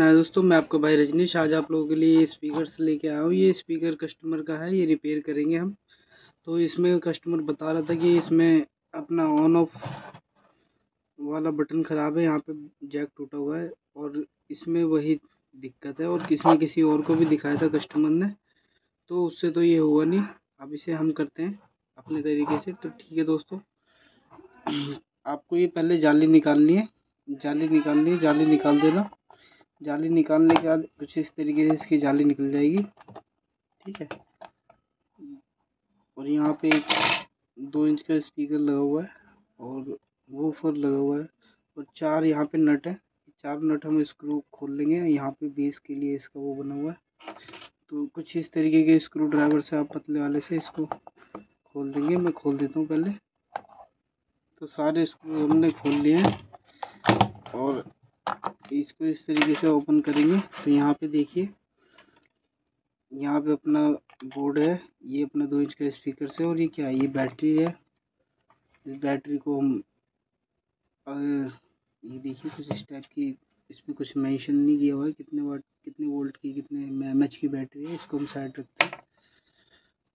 बनाया दोस्तों, मैं आपका भाई रजनीश। आज आप लोगों के लिए स्पीकर्स लेके आया हूँ। ये स्पीकर कस्टमर का है, ये रिपेयर करेंगे हम। तो इसमें कस्टमर बता रहा था कि इसमें अपना ऑन ऑफ़ वाला बटन ख़राब है, यहाँ पे जैक टूटा हुआ है और इसमें वही दिक्कत है और किसी किसी और को भी दिखाया था कस्टमर ने। तो उससे तो ये हुआ नहीं। अब इसे हम करते हैं अपने तरीके से। तो ठीक है दोस्तों, आपको ये पहले जाली निकालनी है। जाली निकालनी है, जाली निकाल देना। जाली निकालने के बाद कुछ इस तरीके से इसकी जाली निकल जाएगी। ठीक है? और यहाँ पे एक दो इंच का स्पीकर लगा हुआ है और वूफर लगा हुआ है। और चार यहाँ पे नट है। चार नट हम स्क्रू खोल लेंगे। यहाँ पे बेस के लिए इसका वो बना हुआ है। तो कुछ इस तरीके के स्क्रू ड्राइवर से आप पतले वाले से इसको खोल देंगे। मैं खोल देता हूँ पहले। तो सारे स्क्रू हमने खोल लिए हैं। और इसको इस तरीके से ओपन करेंगे। तो यहाँ पे देखिए, यहाँ पे अपना बोर्ड है, ये अपना दो इंच का स्पीकर से, और ये क्या है? ये बैटरी है। इस बैटरी को हम, अगर ये देखिए, कुछ इस टाइप की, इसमें कुछ मेंशन नहीं किया हुआ है, कितने वाट, कितने वोल्ट की, कितने एमएच की बैटरी है, इसको हम साइड रखते हैं।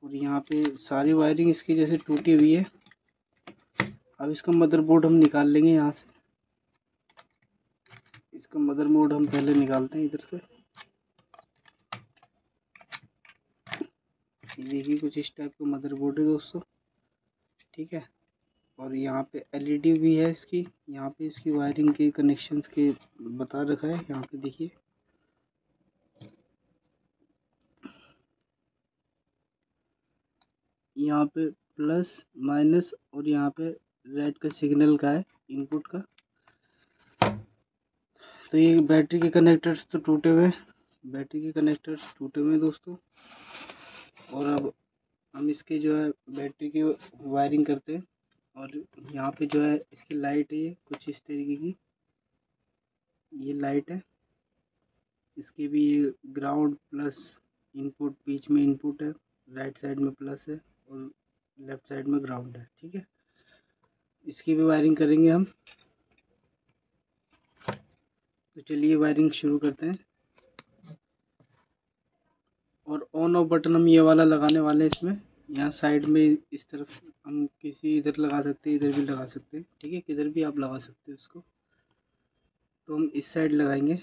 और यहाँ पे सारी वायरिंग इसकी जैसे टूटी हुई है। अब इसका मदरबोर्ड हम निकाल लेंगे यहाँ से। इसका मदर मदरबोर्ड हम पहले निकालते हैं इधर से। देखिए कुछ इस टाइप का मदरबोर्ड है दोस्तों। ठीक है? और यहाँ पे एलईडी भी है इसकी। यहाँ पे इसकी वायरिंग के कनेक्शंस के बता रखा है। यहाँ पे देखिए। यहाँ पे प्लस माइनस और यहाँ पे रेड का सिग्नल का है इनपुट का। तो ये बैटरी के कनेक्टर्स तो टूटे हुए बैटरी के कनेक्टर्स टूटे हुए दोस्तों। और अब हम इसके जो है बैटरी की वायरिंग करते हैं। और यहाँ पे जो है इसकी लाइट है, ये कुछ इस तरीके की। ये लाइट है। इसके भी ये ग्राउंड प्लस इनपुट, बीच में इनपुट है, राइट साइड में प्लस है और लेफ़्ट साइड में ग्राउंड है, ठीक है। इसकी भी वायरिंग करेंगे हम। तो चलिए वायरिंग शुरू करते हैं। और ऑन ऑफ़ बटन हम ये वाला लगाने वाले हैं इसमें। यहाँ साइड में इस तरफ़ हम किसी इधर लगा सकते हैं, इधर भी लगा सकते हैं। ठीक है, किधर भी आप लगा सकते हैं उसको। तो हम इस साइड लगाएँगे।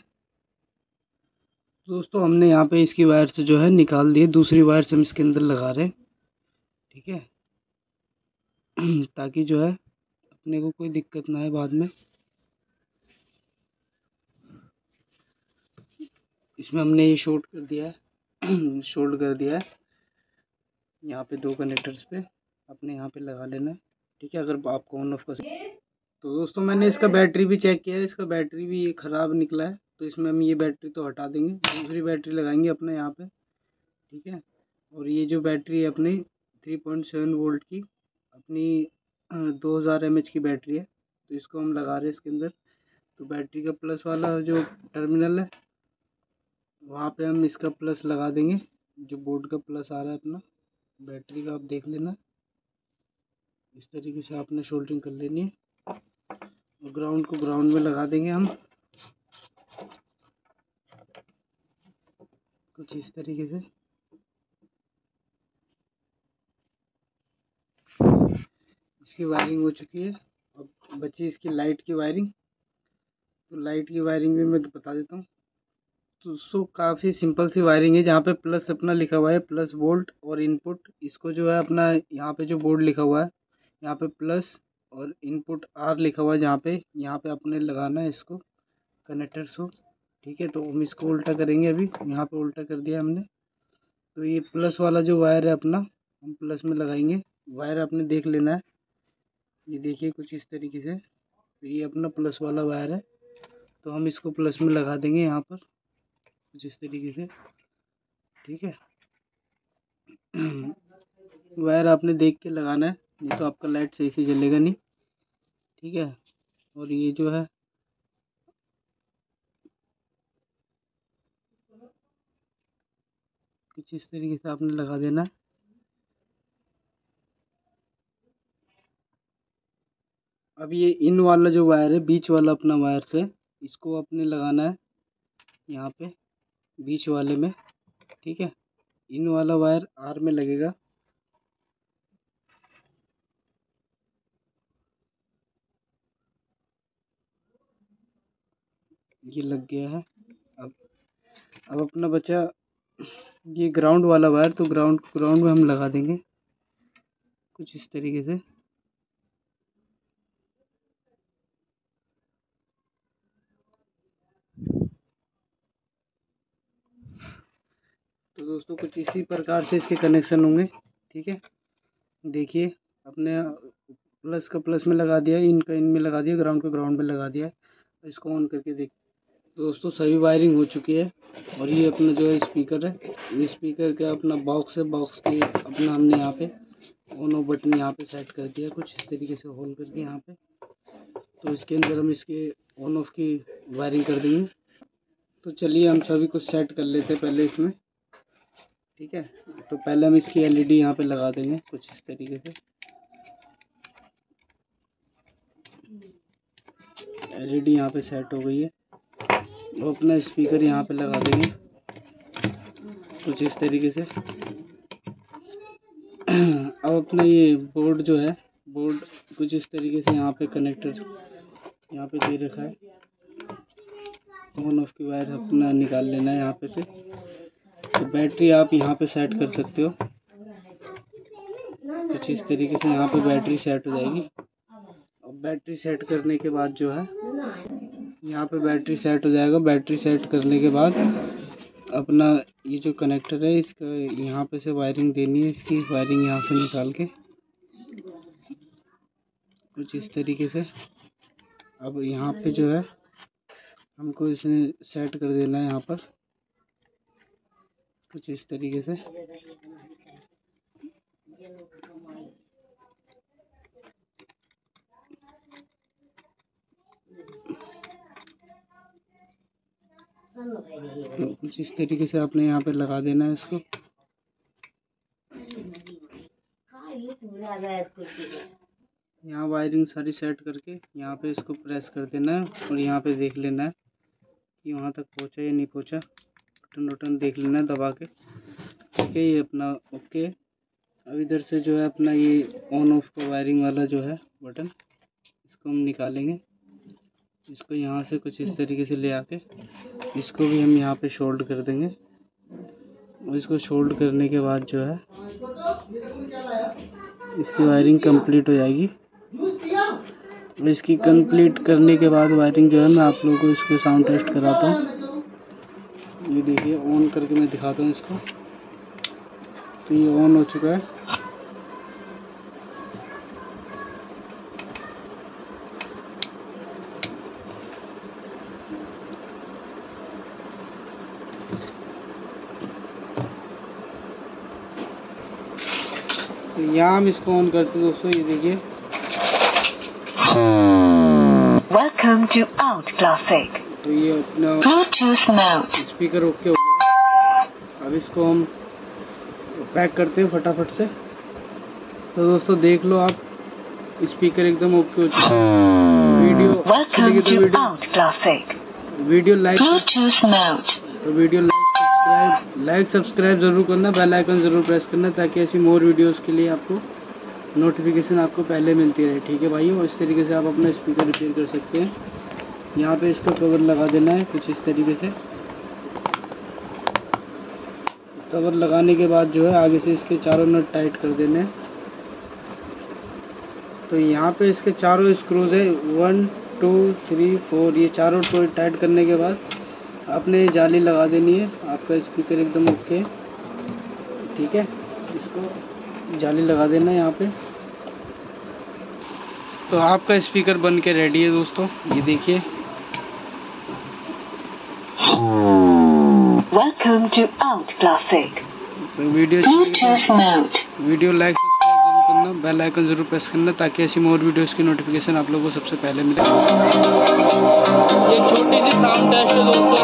दोस्तों, हमने यहाँ पे इसकी वायर से जो है निकाल दिए दूसरी वायर से हम इसके अंदर लगा रहे हैं। ठीक है? ताकि जो है अपने को कोई दिक्कत ना आए बाद में। इसमें हमने ये शॉर्ट कर दिया है। शोल्ड कर दिया है। यहाँ पे दो कनेक्टर्स पे अपने यहाँ पे लगा लेना है। ठीक है, अगर आपको ऑन ऑफ़ का तो दोस्तों, मैंने इसका बैटरी भी चेक किया है। इसका बैटरी भी ये ख़राब निकला है। तो इसमें हम ये बैटरी तो हटा देंगे। दूसरी बैटरी लगाएँगे अपने यहाँ पे। ठीक है? और ये जो बैटरी है अपनी थ्री पॉइंट सेवन वोल्ट की, अपनी दो हज़ार एम की बैटरी है। तो इसको हम लगा रहे हैं इसके अंदर। तो बैटरी का प्लस वाला जो टर्मिनल है वहाँ पे हम इसका प्लस लगा देंगे। जो बोर्ड का प्लस आ रहा है अपना, बैटरी का आप देख लेना। इस तरीके से आपने शोल्डरिंग कर लेनी है। और ग्राउंड को ग्राउंड में लगा देंगे हम। कुछ इस तरीके से। इसकी वायरिंग हो चुकी है। अब बची इसकी लाइट की वायरिंग। तो लाइट की वायरिंग भी मैं बता देता हूँ। तो सो काफ़ी सिंपल सी वायरिंग है, जहाँ पे प्लस अपना लिखा हुआ है प्लस वोल्ट और इनपुट इसको जो है अपना यहाँ पे जो बोर्ड लिखा हुआ है, यहाँ पे प्लस और इनपुट आर लिखा हुआ है जहाँ पे। यहाँ पे अपने लगाना है इसको कनेक्टर को, ठीक है? तो हम इसको उल्टा करेंगे अभी। यहाँ पे उल्टा कर दिया हमने। तो ये प्लस वाला जो वायर है अपना, हम प्लस में लगाएँगे। वायर आपने देख लेना है। ये देखिए कुछ इस तरीके से। तो ये अपना प्लस वाला वायर है। तो हम इसको प्लस में लगा देंगे यहाँ पर। कुछ इस तरीके से। ठीक है। वायर आपने देख के लगाना है नहीं तो आपका लाइट सही से जलेगा नहीं। ठीक है, और ये जो है कुछ इस तरीके से आपने लगा देना है। अब ये इन वाला जो वायर है, बीच वाला अपना वायर से, इसको आपने लगाना है यहाँ पे। बीच वाले में, ठीक है? इन वाला वायर आर में लगेगा। ये लग गया है। अब अब अपना बचा ये ग्राउंड वाला वायर तो ग्राउंड ग्राउंड में हम लगा देंगे। कुछ इस तरीके से। तो दोस्तों, कुछ इसी प्रकार से इसके कनेक्शन होंगे, ठीक है? देखिए, अपने प्लस का प्लस में लगा दिया इन का इन में लगा दिया ग्राउंड का ग्राउंड में लगा दिया इसको ऑन करके देख, दोस्तों, सभी वायरिंग हो चुकी है और ये अपना जो है स्पीकर है स्पीकर का अपना बॉक्स है बॉक्स के अपना हमने यहाँ पे ऑन ऑफ़ बटन यहाँ पे सेट कर दिया, कुछ इस तरीके से होल करके यहाँ पे। तो इसके अंदर हम इसके ऑन ऑफ़ की वायरिंग कर देंगे। तो चलिए, हम सभी कुछ सेट कर लेते हैं पहले इसमें। ठीक है? तो पहले हम इसकी एलईडी ई यहाँ पे लगा देंगे, कुछ इस तरीके से। एलईडी ई यहाँ पे सेट हो गई है। तो अपना स्पीकर यहाँ पे लगा देंगे, कुछ इस तरीके से। अब अपना ये बोर्ड जो है बोर्ड कुछ इस तरीके से यहाँ पे कनेक्टर यहाँ पे दे रखा है। ऑन ऑफ़ की वायर अपना निकाल लेना है यहाँ पे से। तो बैटरी आप यहाँ पे सेट कर सकते हो। कुछ इस तरीके से यहाँ पे बैटरी सेट हो जाएगी। और बैटरी सेट करने के बाद जो है, यहाँ पे बैटरी सेट हो जाएगा। बैटरी सेट करने के बाद अपना ये जो कनेक्टर है, इसका यहाँ पे से वायरिंग देनी है इसकी। वायरिंग यहाँ से निकाल के कुछ इस तरीके से। अब यहाँ पे जो है, हमको इसमें सेट कर देना है यहाँ पर। कुछ इस तरीके से। तो कुछ इस तरीके से आपने यहाँ पे लगा देना है इसको। यहाँ वायरिंग सारी सेट करके यहाँ पे इसको प्रेस कर देना है और यहाँ पे देख लेना है कि वहाँ तक पहुँचा या नहीं पहुँचा। बटन वटन देख लेना दबा के। ठीक है, ये अपना ओके। अब इधर से जो है अपना ये ऑन ऑफ़ का वायरिंग वाला जो है बटन, इसको हम निकालेंगे। इसको यहाँ से कुछ इस तरीके से ले आके इसको भी हम यहाँ पे शोल्ड कर देंगे। और इसको शोल्ड करने के बाद जो है, इसकी वायरिंग कंप्लीट हो जाएगी। और इसकी कंप्लीट करने के बाद वायरिंग जो है, मैं आप लोगों को इसके साउंड टेस्ट कराता हूँ ये देखिए ऑन करके मैं दिखाता हूँ इसको तो ये ऑन हो चुका है तो यहाँ हम इसको ऑन करते हैं दोस्तों ये देखिए Welcome to Out Classic. तो ये अपना Bluetooth mode. स्पीकर ओके अब इसको हम पैक करते हैं फटाफट से। तो दोस्तों देख लो आप स्पीकर एकदम ओके हो चुका है। वीडियो अच्छी लगी तो वीडियो वीडियो लाइक तो video like subscribe like subscribe ज़रूर करना बेल आइकन ज़रूर प्रेस करना ताकि ऐसी मोर वीडियोस के लिए आपको नोटिफिकेशन आपको पहले मिलती रहे। ठीक है भाइयों? इस तरीके से आप अपना स्पीकर रिपेयर कर सकते हैं। यहाँ पे इसका कवर लगा देना है कुछ इस तरीके से। कवर लगाने के बाद जो है आगे से इसके चारों नट टाइट कर देने तो यहाँ पे इसके चारों स्क्रूज है। वन टू थ्री फोर ये चारों टो टाइट करने के बाद आपने जाली लगा देनी है। आपका स्पीकर एकदम ओके। ठीक है? इसको जाली लगा देना है यहाँ पे। तो आपका स्पीकर बन के रेडी है दोस्तों। ये देखिए। Welcome to Out Classic. Video Bluetooth mode. Video like subscribe ज़रूर करना बेल आइकन ज़रूर प्रेस करना ताकि ऐसी मोर वीडियोस की नोटिफिकेशन आप लोगों को सबसे पहले मिले ये छोटी सी साउंड टेस्ट है दोस्तों